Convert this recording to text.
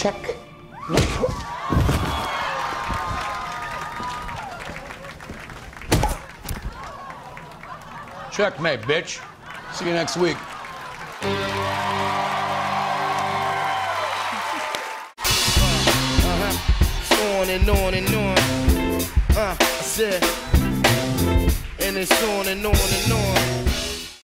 Check. Checkmate, bitch. See you next week. on and on and on. Uh, I said, and it's on and on and on.